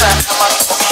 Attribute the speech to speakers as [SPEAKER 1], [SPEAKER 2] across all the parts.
[SPEAKER 1] Thank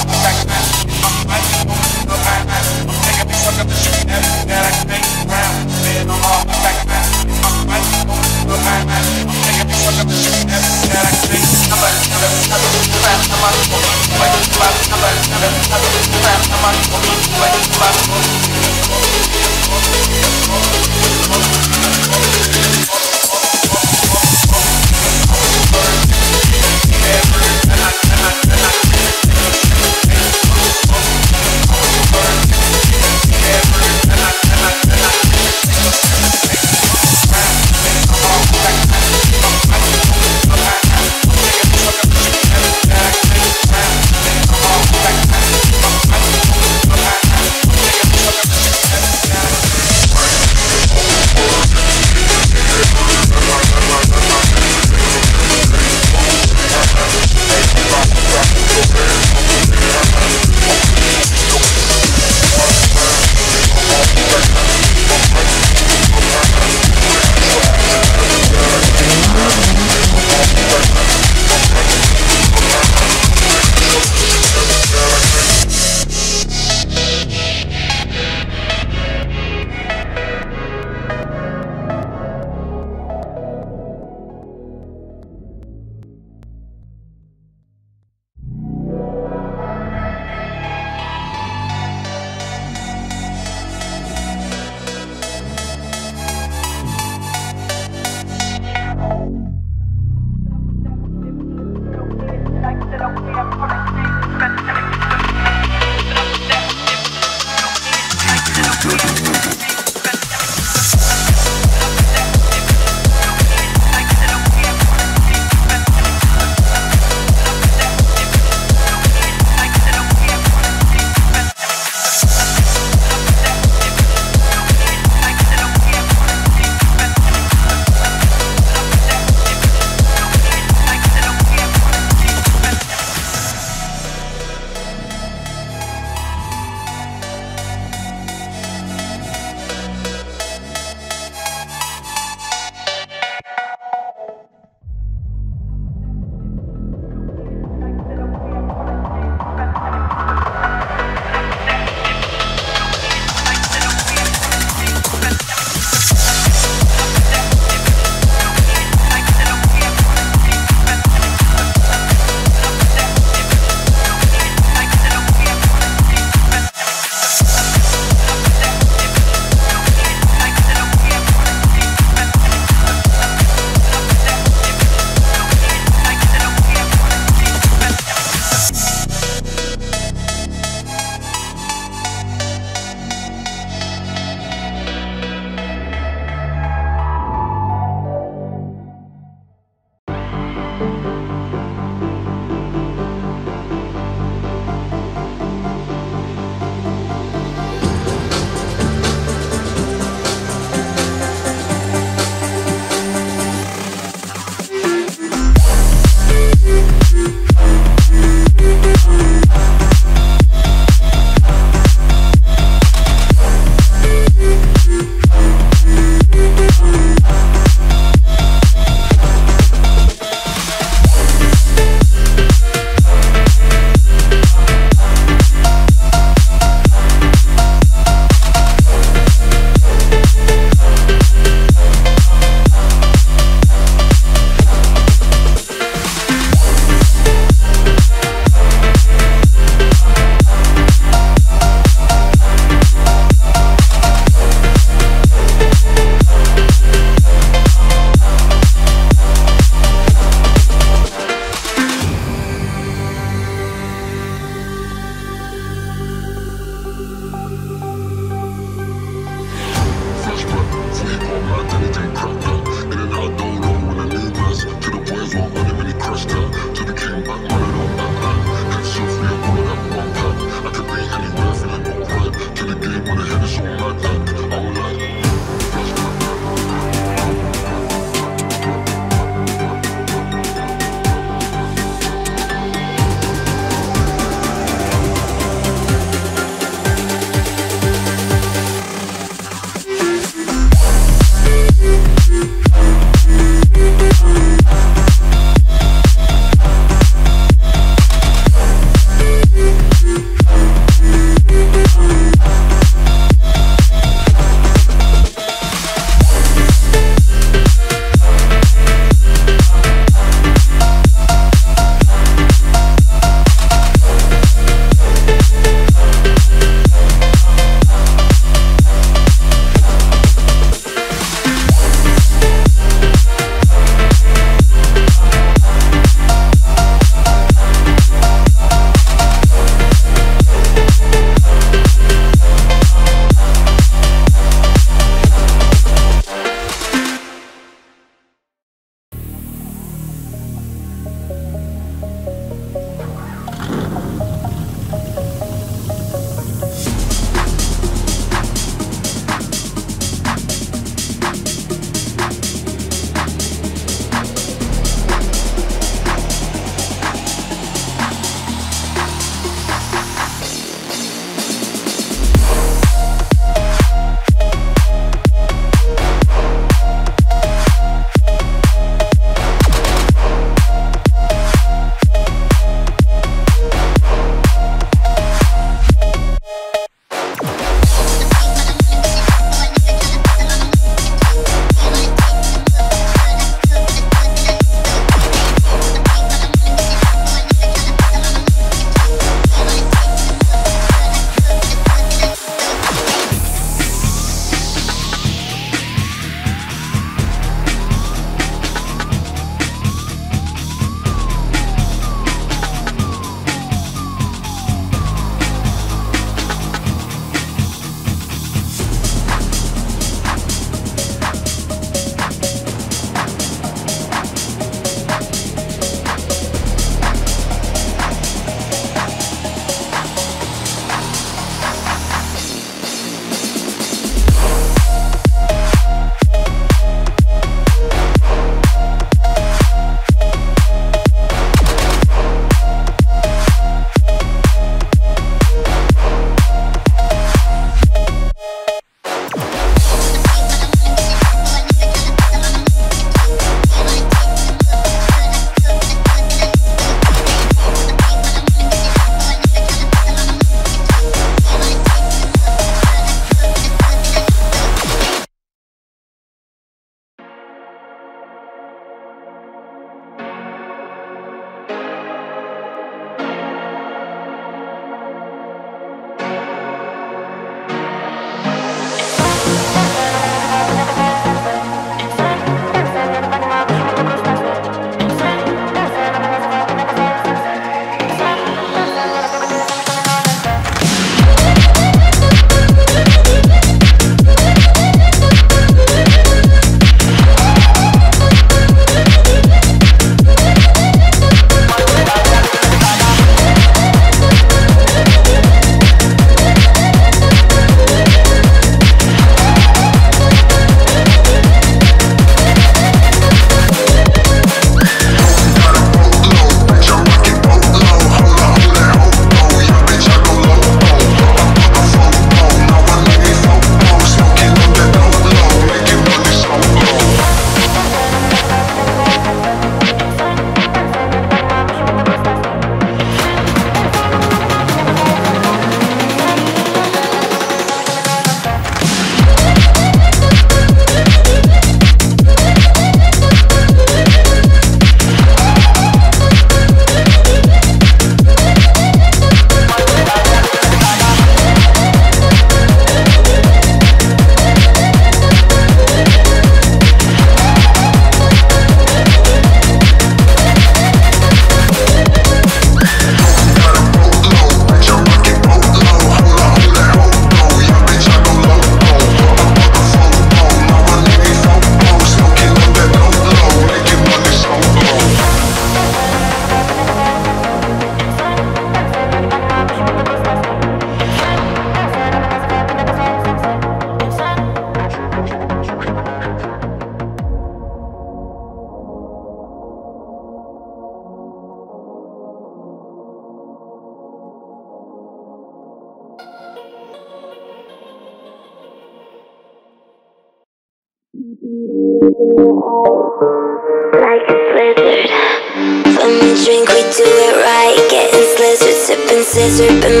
[SPEAKER 1] sipping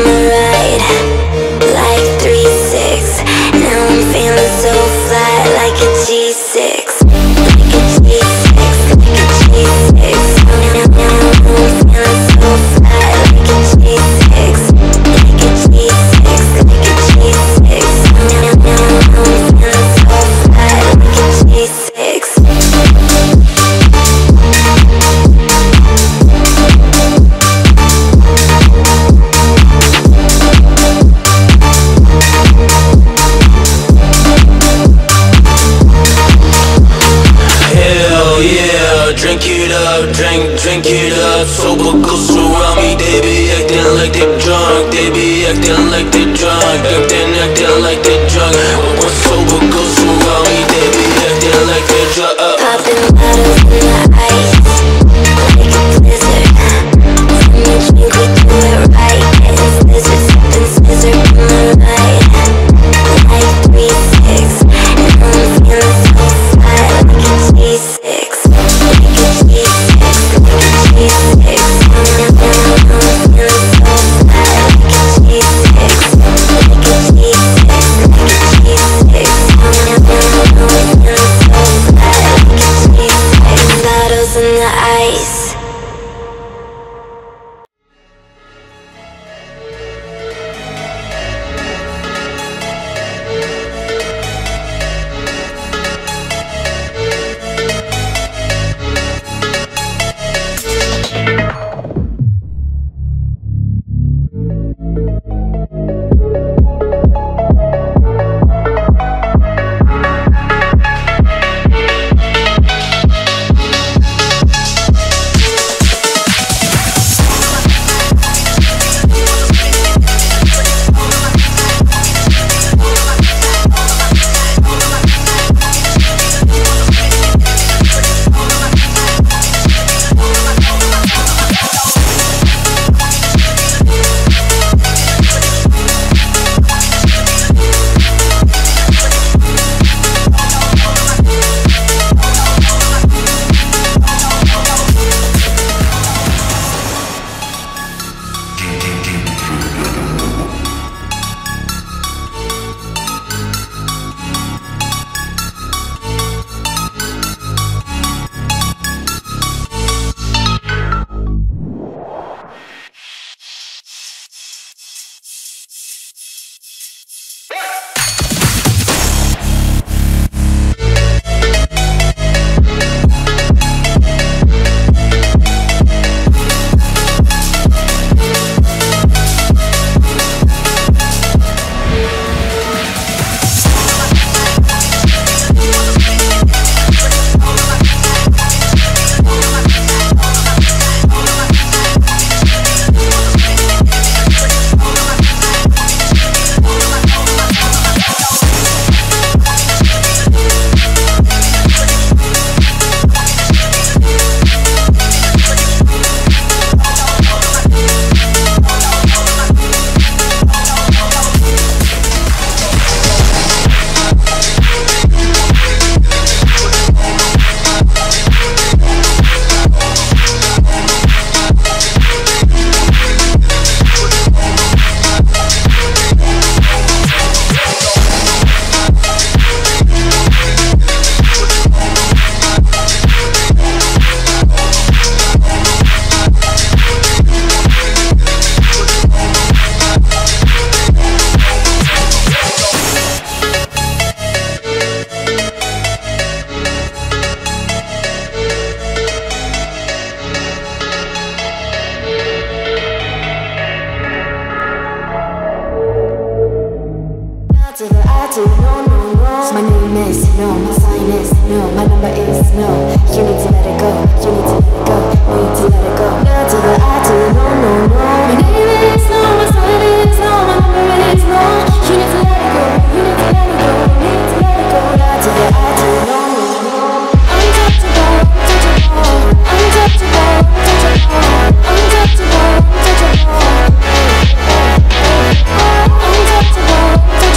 [SPEAKER 2] to the I to no, no, no. My name is no, my sign is no, my number is no. You need to let it go, you need to let it go, you need to let it go. No to the I to no, no, no. My name is no, my sign is no, my number is no. You need to let it go, you need to let it go, need to let it go. No to the I to no, no, no. Untouchable, untouchable. Untouchable, untouchable, untouchable,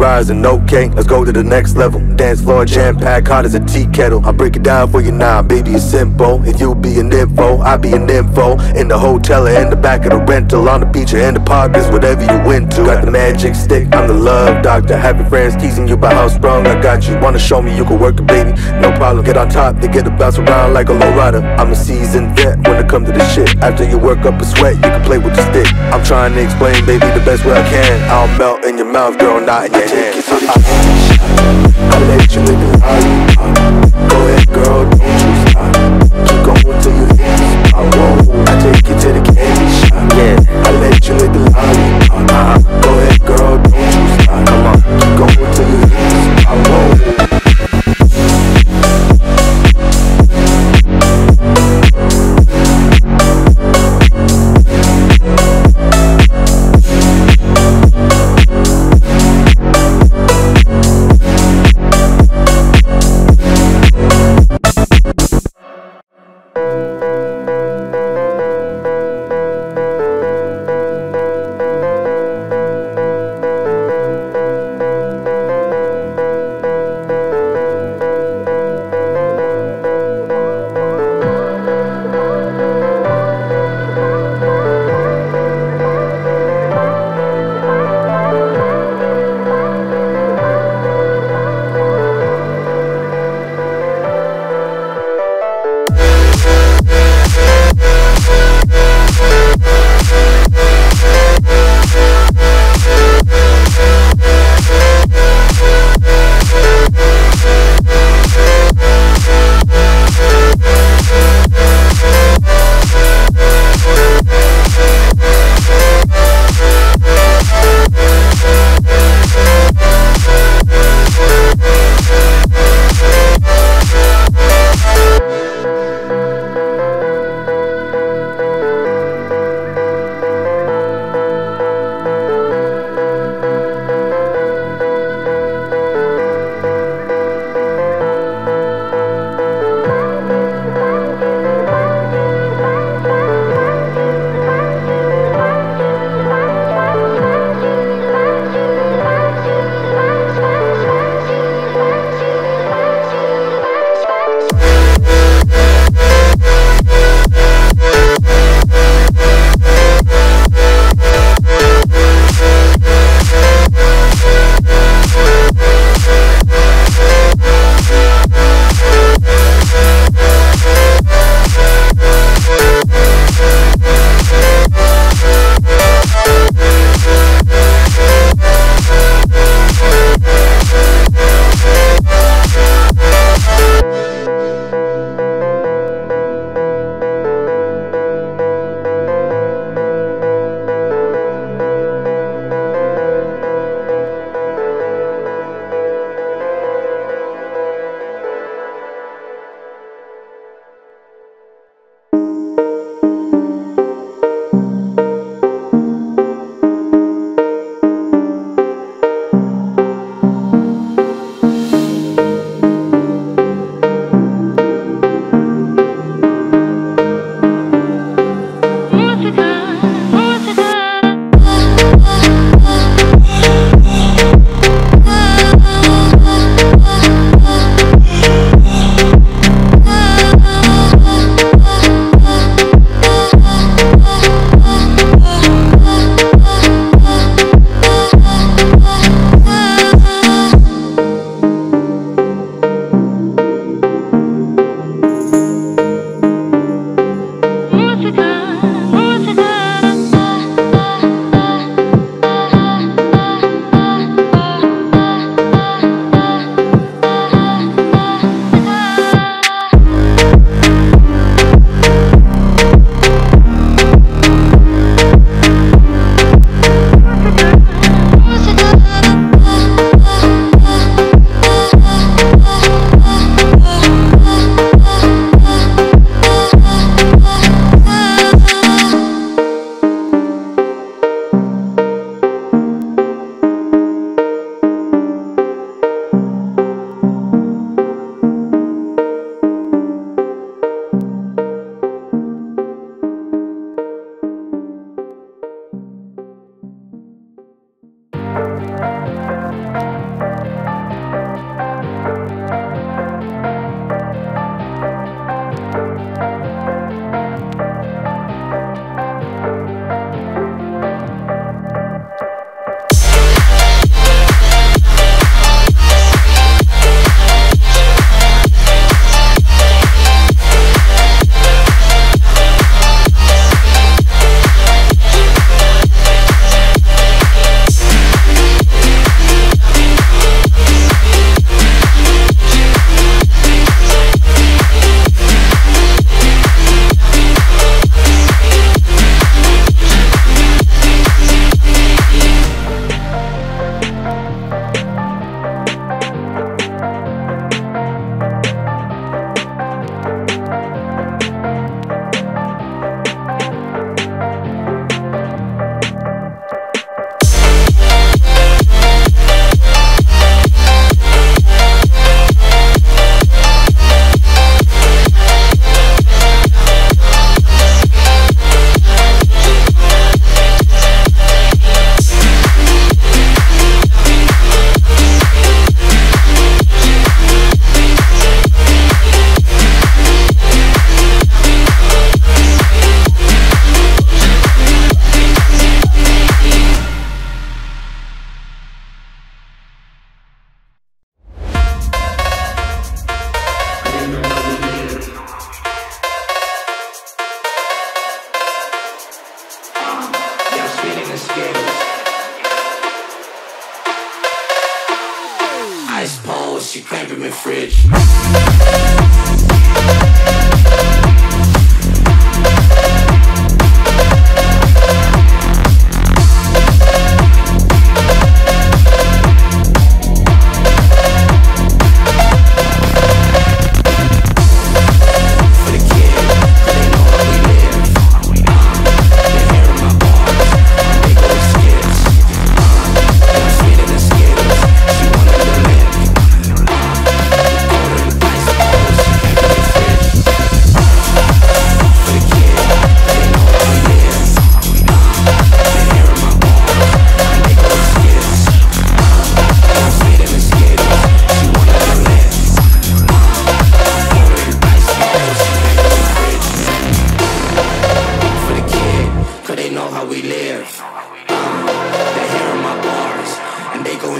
[SPEAKER 3] rising, okay, let's go to the next level. Dance floor jam packed, hot as a tea kettle. I'll break it down for you now, baby, it's simple. If you be an info, I be an info. In the hotel or in the back of the rental, on the beach or in the park, it's whatever you into. Got the magic stick, I'm the love doctor. Happy friends teasing you about how sprung I got you. Wanna show me you can work it, baby? No problem, get on top, they get to bounce around like a low rider. I'm a seasoned vet when it comes to this shit. After you work up a sweat, you can play with the stick. I'm trying to explain, baby, the best way I can. I'll melt in your mouth, girl, not in your hand. I let you lollipop. Go ahead, girl, don't you stop. Keep going till you hit the spot. Whoa, I take you to the candy shop. Yeah, I let you lick the lollipop. Uh-huh. Go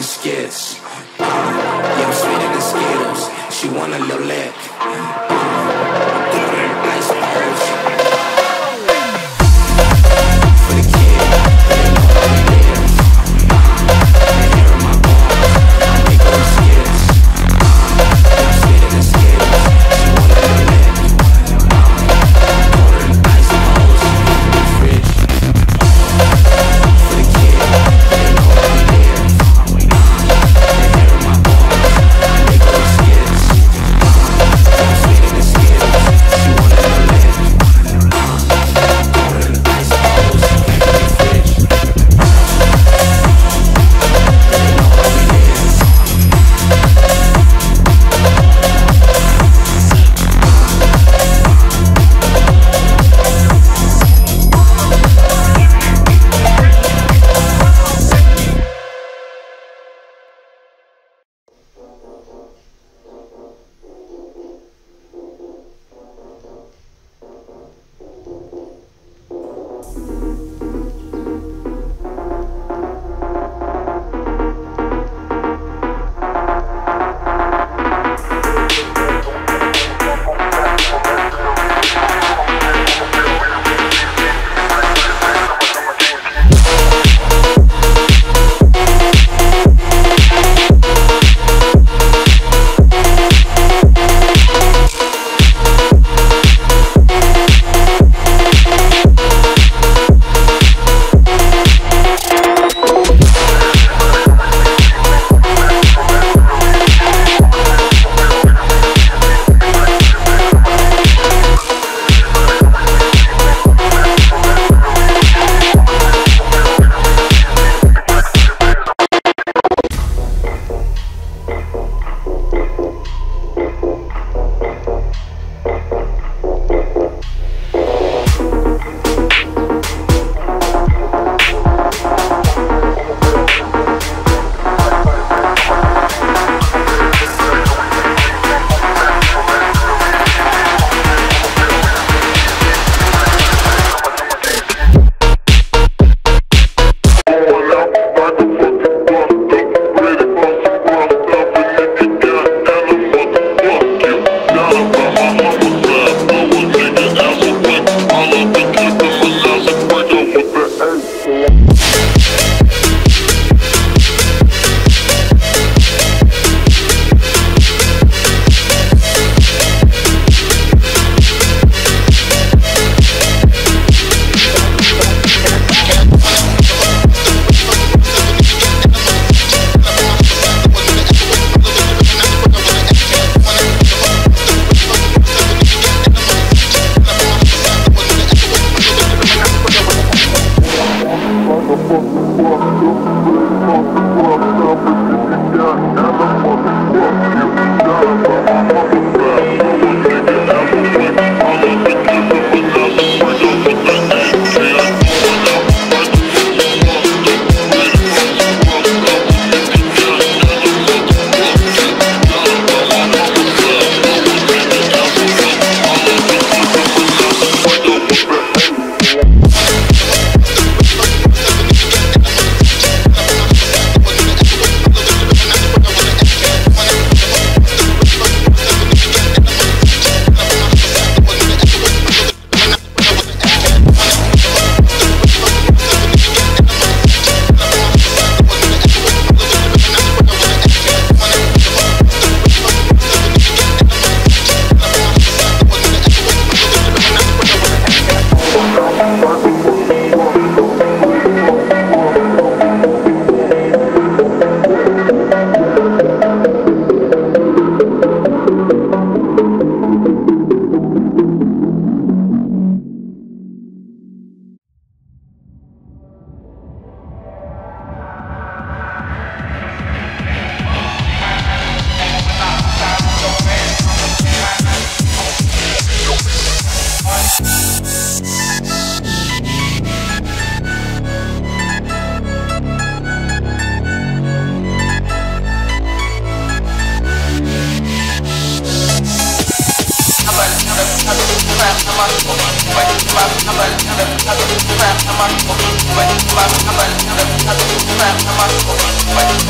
[SPEAKER 3] the
[SPEAKER 4] skits. Yeah, I'm sweeter than Skittles. She
[SPEAKER 1] wanna little lick.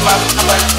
[SPEAKER 1] pop, pop,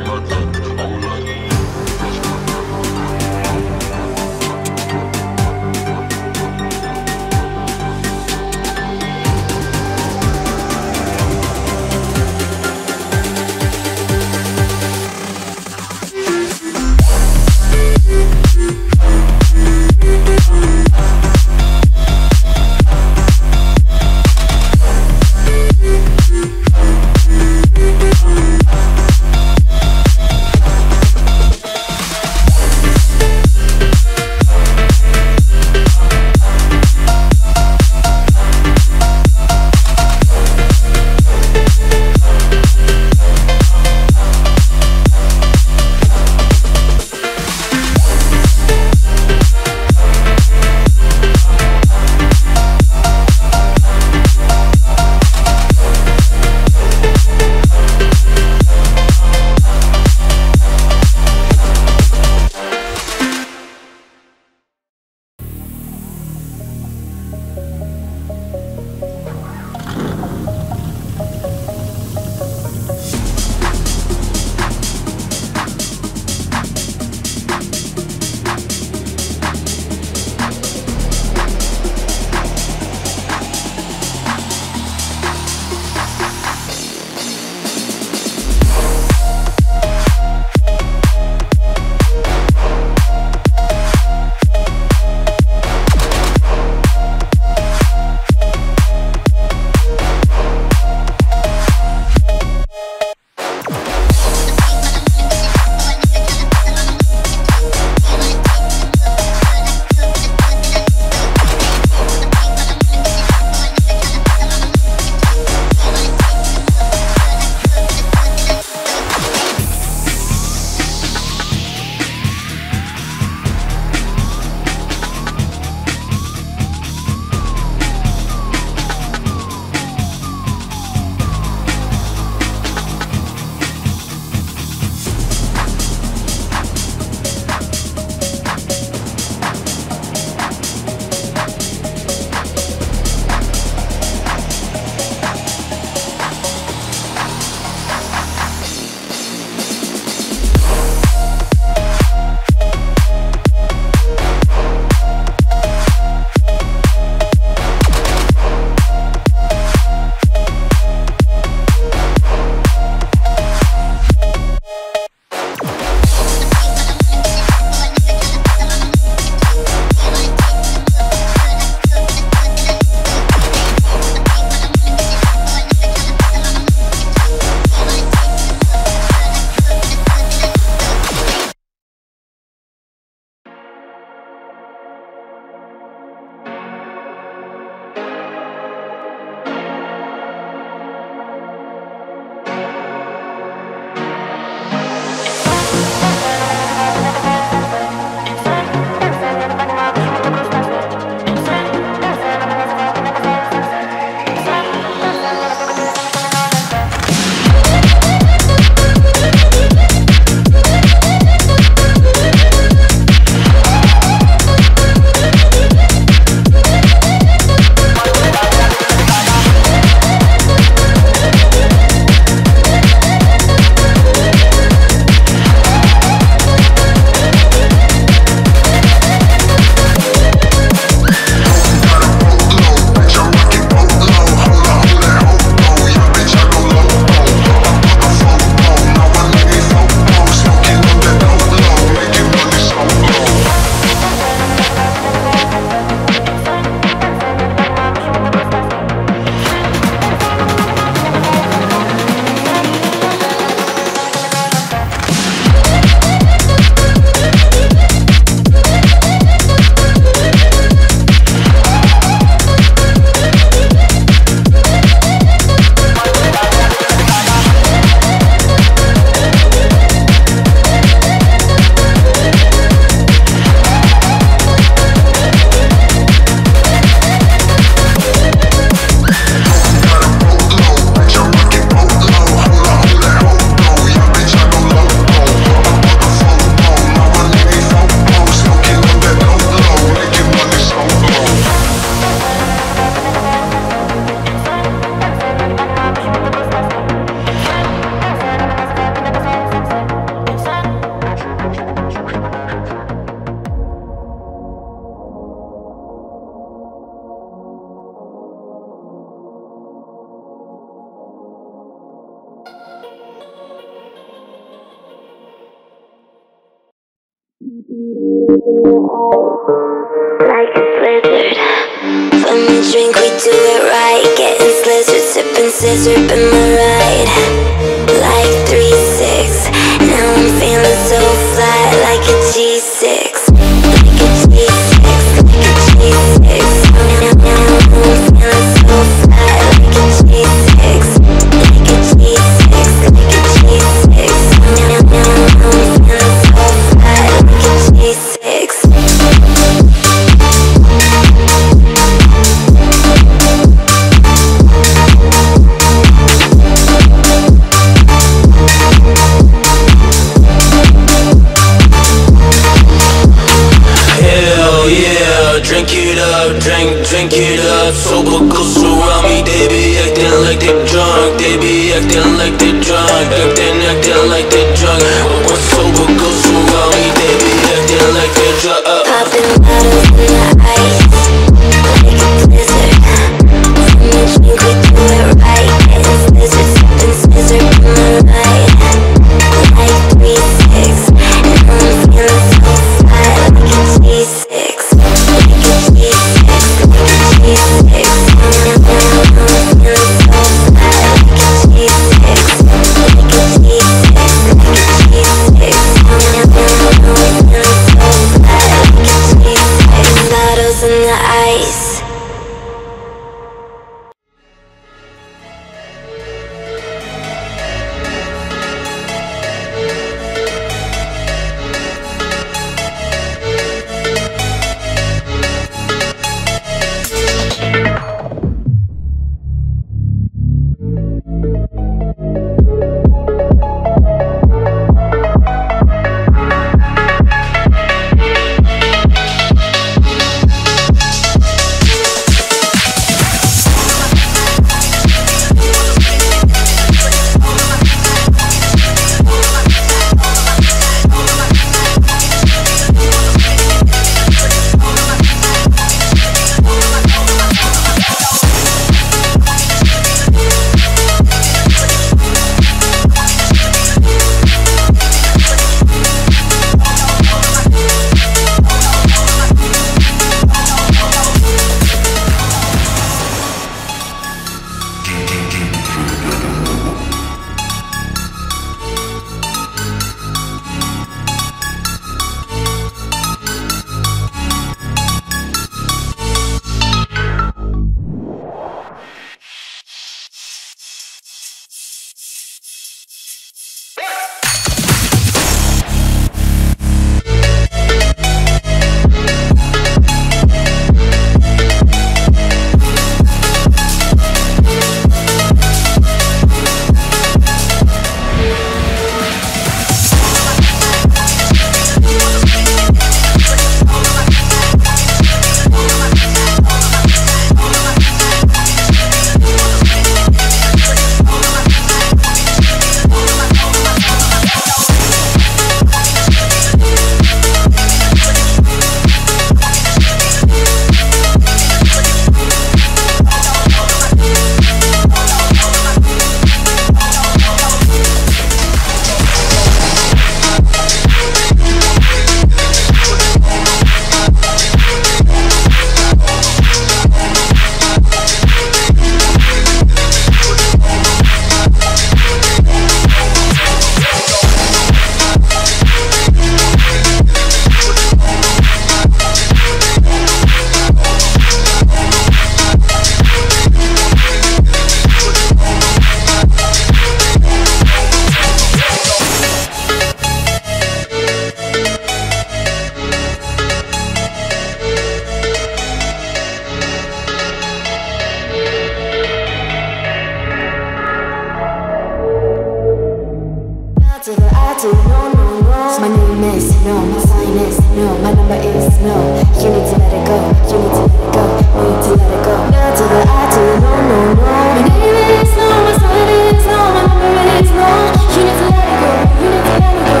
[SPEAKER 2] to the I to no, no, no My name is no, my sign is no My number is no. You need to let it go, you need to let it go You need to let it go. Now to the I to no, no, no My name is no, my sign is no My number is no. You need to let it go, you need to let it go.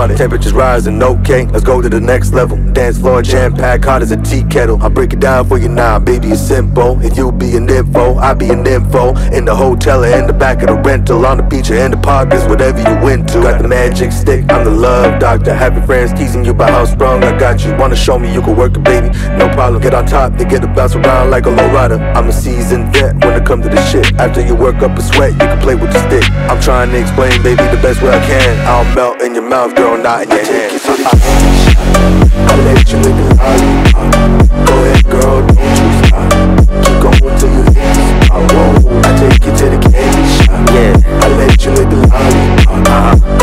[SPEAKER 3] On it? Temperatures rising, okay, let's go to the next level. Dance floor jam packed, hot as a tea kettle. I'll break it down for you now, baby, it's simple. If you be an info, I be an info. In the hotel or in the back of the rental, on the beach or in the park, is whatever you into. Got the magic stick, I'm the love doctor. Having friends teasing you about how strong I got you. Wanna show me you can work it, baby? No problem, get on top, they get to bounce around like a low rider. I'm a seasoned vet when it comes to this shit. After you work up a sweat, you can play with the stick. I'm trying to explain, baby, the best way I can. I'll melt in your mouth, girl, not in your hand. I let Yeah, I let you lick the lollipop. Uh-huh.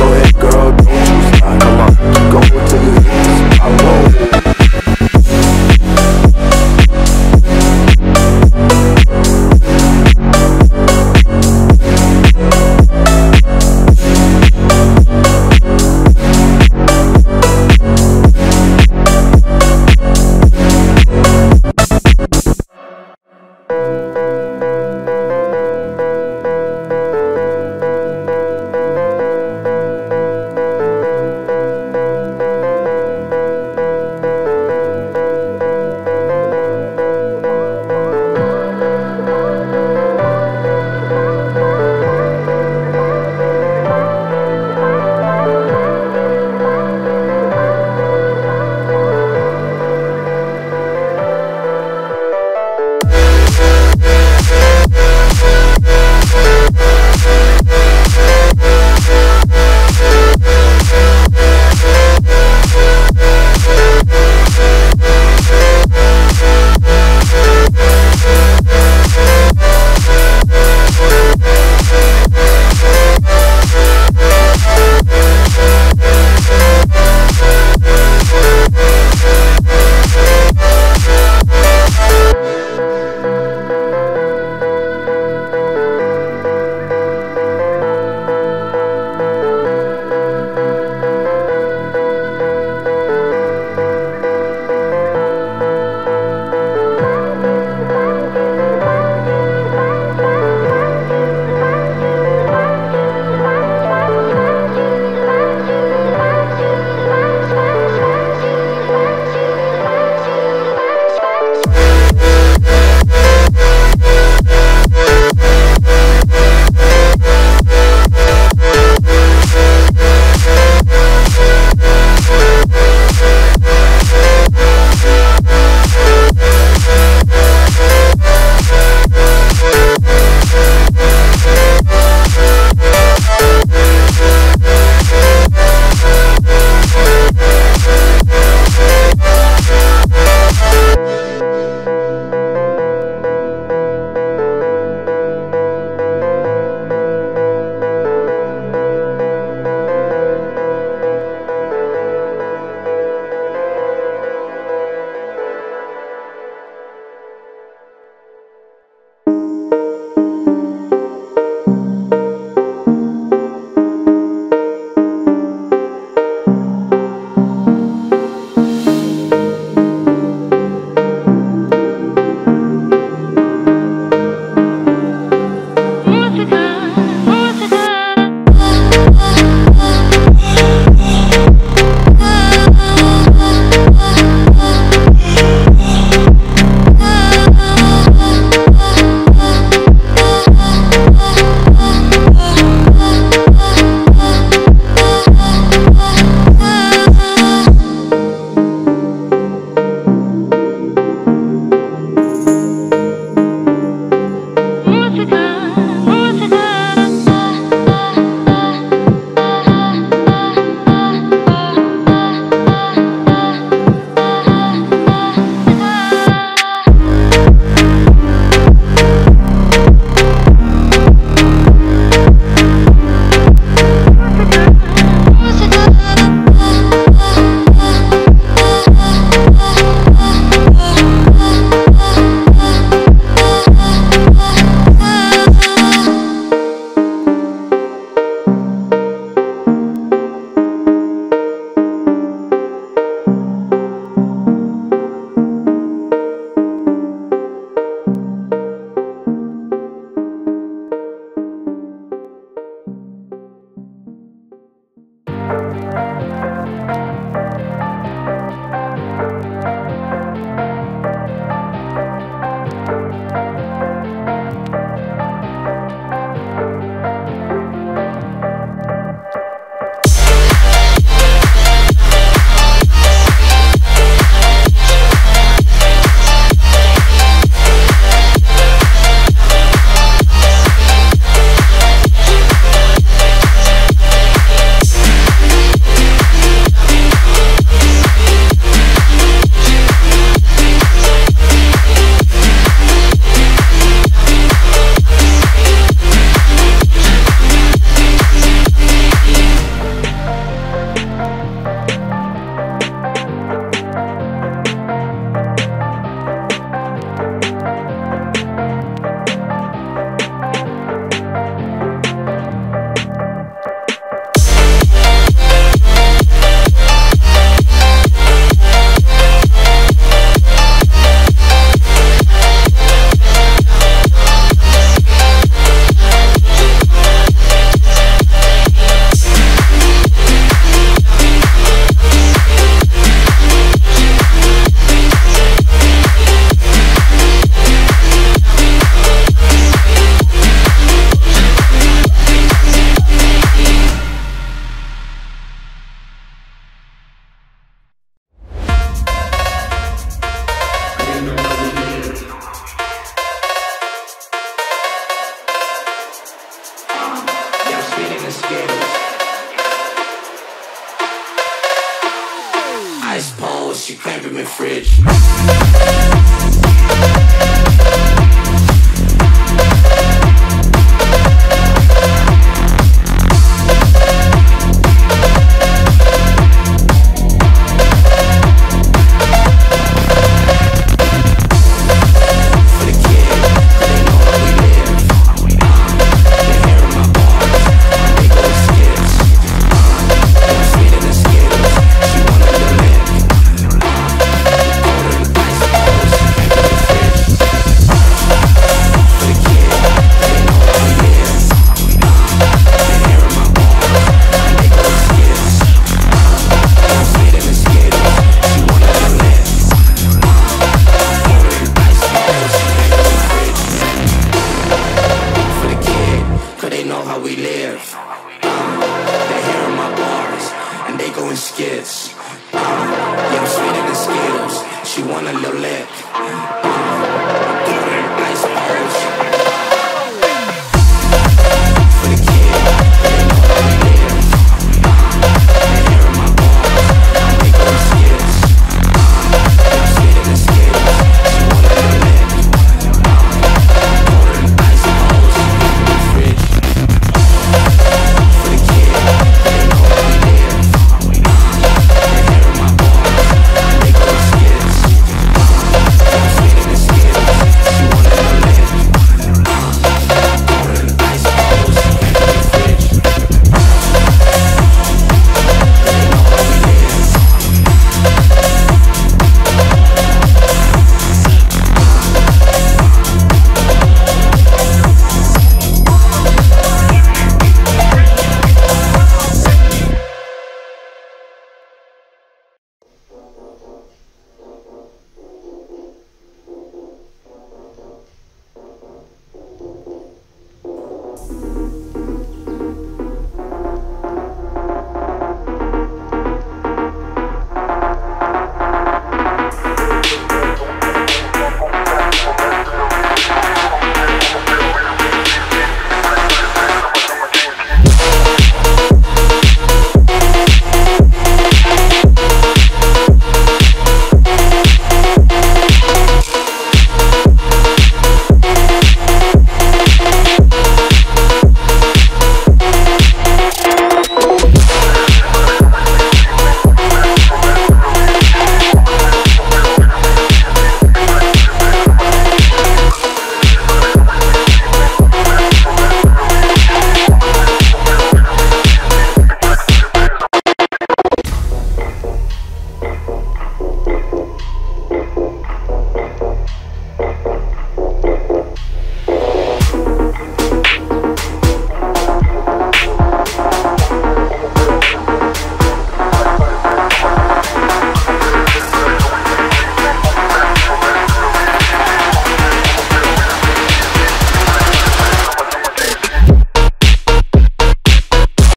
[SPEAKER 3] the
[SPEAKER 4] skids. I'm sweeter than Skittles. She want a little lick.